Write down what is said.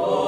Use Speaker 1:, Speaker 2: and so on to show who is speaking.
Speaker 1: Oh.